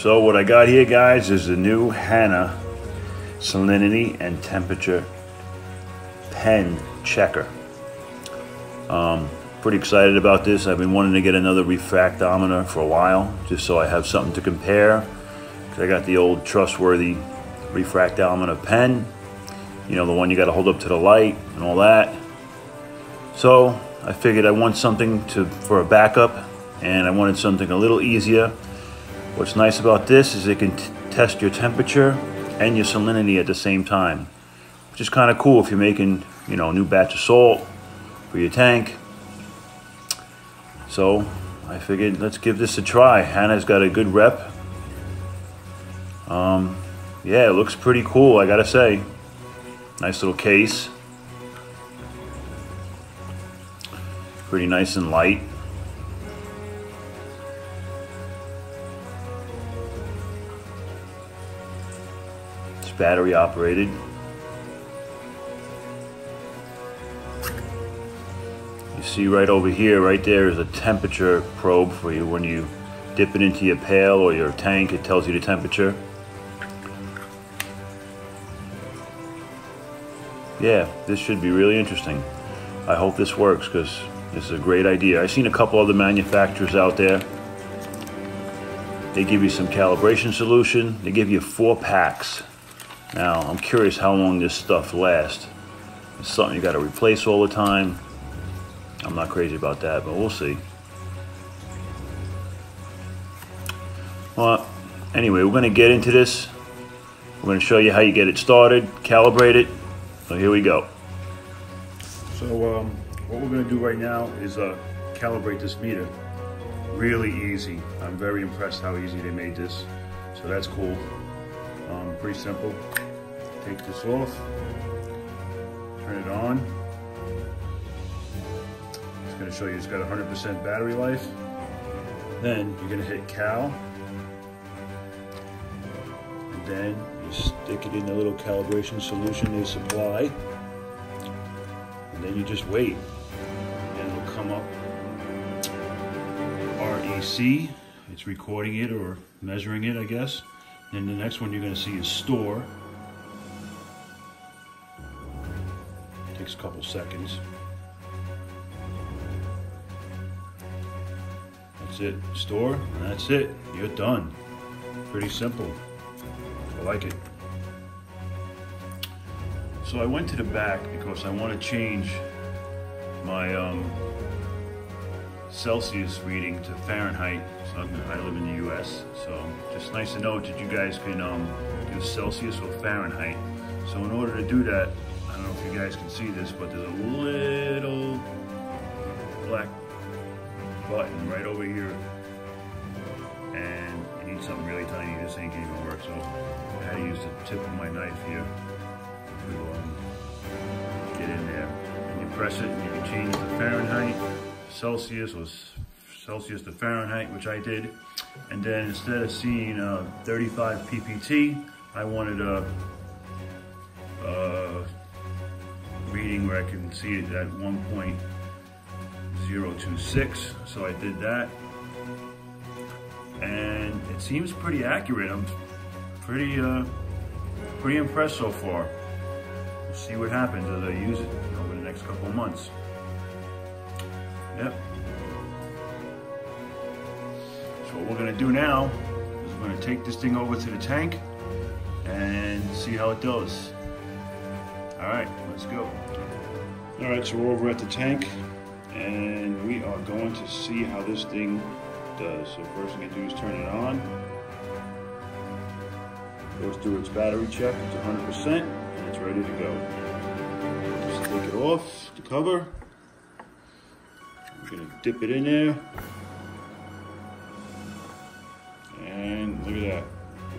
So what I got here, guys, is the new Hanna salinity and temperature pen checker. Um, pretty excited about this. I've been wanting to get another refractometer for a while, just so I have something to compare. I got the old trustworthy refractometer pen, you know, the one you got to hold up to the light and all that. So I figured I want something to for a backup, and I wanted something a little easier. What's nice about this is it can test your temperature and your salinity at the same time, which is kind of cool if you're making, you know, a new batch of salt for your tank. So I figured let's give this a try. Hanna's got a good rep. Um, yeah, it looks pretty cool, I gotta say. Nice little case. Pretty nice and light. Battery operated. You see right over here, right there is a temperature probe for you. When you dip it into your pail or your tank, it tells you the temperature. Yeah, this should be really interesting. I hope this works because this is a great idea. I've seen a couple other manufacturers out there. They give you some calibration solution. They give you four packs. Now, I'm curious how long this stuff lasts. It's something you got to replace all the time. I'm not crazy about that, but we'll see. Well, anyway, we're going to get into this. We're going to show you how you get it started, calibrate it. So here we go. So um, what we're going to do right now is uh, calibrate this meter. Really easy. I'm very impressed how easy they made this. So that's cool. Um, pretty simple. Take this off. Turn it on. It's going to show you it's got 100% battery life. Then you're going to hit cal. And then you stick it in the little calibration solution they supply. And then you just wait. And it'll come up REC. It's recording it or measuring it, I guess. And the next one you're going to see is store. Takes a couple seconds. That's it. Store, and that's it. You're done. Pretty simple. I like it. So I went to the back because I want to change my um, Celsius reading to Fahrenheit. So I live in the U.S. So just nice to know that you guys can um, do Celsius or Fahrenheit. So in order to do that, I don't know if you guys can see this, but there's a little black button right over here. And you need something really tiny. This ain't gonna even work. So I had to use the tip of my knife here to um, get in there. And you press it and you can change the Fahrenheit, Celsius or Celsius to Fahrenheit, which I did. And then instead of seeing uh, 35 ppt, I wanted a, a reading where I can see it at 1.026. So I did that. And it seems pretty accurate. I'm pretty, uh, pretty impressed so far. We'll see what happens as I use it over the next couple months. Yep. So what we're gonna do now is we're gonna take this thing over to the tank and see how it does. All right, let's go. All right, so we're over at the tank and we are going to see how this thing does. So first thing I do is turn it on. Goes through its battery check, it's 100%, and it's ready to go. Just take it off the cover. I'm gonna dip it in there.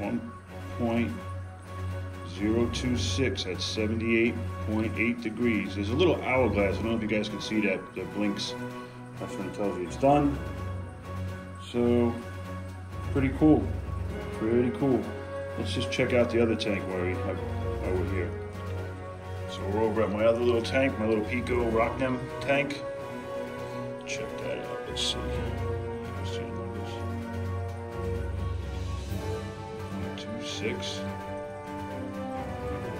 1.026 at 78.8 degrees. There's a little hourglass, I don't know if you guys can see that, that blinks. That's when it tells you it's done. So, pretty cool, pretty cool. Let's just check out the other tank while, we while we're here. So we're over at my other little tank, my little Pico Rocknem tank. Check that out, let's see. Six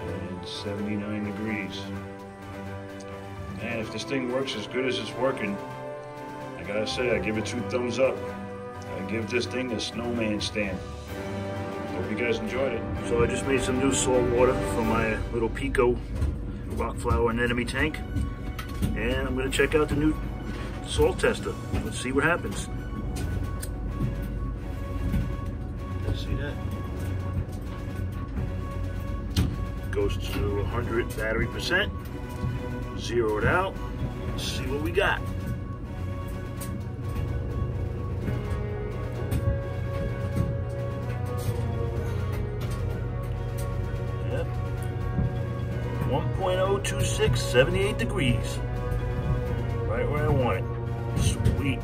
and 79 degrees. And if this thing works as good as it's working, I gotta say, I give it two thumbs up. I give this thing a snowman stand. Hope you guys enjoyed it. So I just made some new salt water for my little Pico rock flower anemone tank. And I'm gonna check out the new salt tester. Let's see what happens. Let's see that. Goes to 100 battery percent. Zero it out. See what we got. Yep. 1.026, 78 degrees. Right where I want it. Sweet.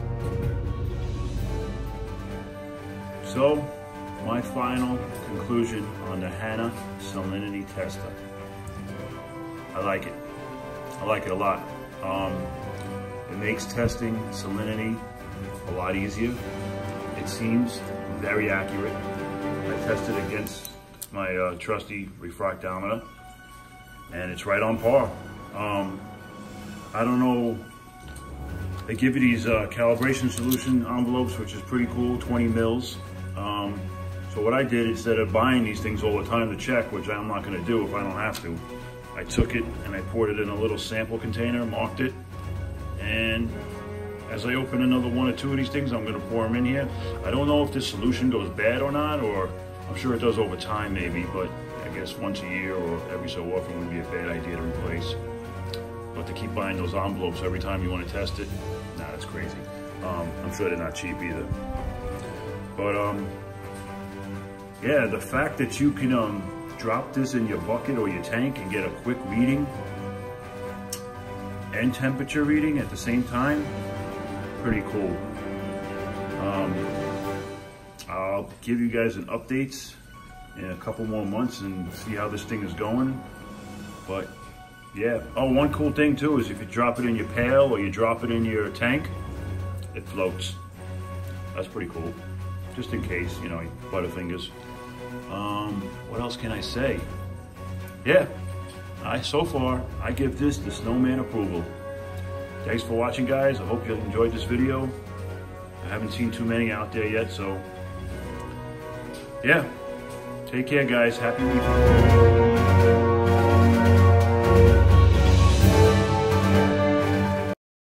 So, my final conclusion on the Hanna Salinity Tester. I like it. I like it a lot. Um, it makes testing salinity a lot easier. It seems very accurate. I tested against my uh, trusty refractometer and it's right on par. Um, I don't know, they give you these uh, calibration solution envelopes, which is pretty cool, 20 mils. Um, so what I did, instead of buying these things all the time to check, which I'm not gonna do if I don't have to, I took it and I poured it in a little sample container, marked it, and as I open another one or two of these things, I'm gonna pour them in here. I don't know if this solution goes bad or not, or I'm sure it does over time maybe, but I guess once a year or every so often would be a bad idea to replace. But to keep buying those envelopes every time you want to test it, nah, that's crazy. Um, I'm sure they're not cheap either. But um, yeah, the fact that you can um, drop this in your bucket or your tank and get a quick reading and temperature reading at the same time, pretty cool. Um, I'll give you guys an update in a couple more months and see how this thing is going. But yeah, oh, one cool thing too is if you drop it in your pail or you drop it in your tank, it floats. That's pretty cool. Just in case, you know, butterfingers. Um, what else can I say? Yeah, I so far, I give this the snowman approval. Thanks for watching, guys. I hope you enjoyed this video. I haven't seen too many out there yet, so yeah. Take care, guys. Happy weekend.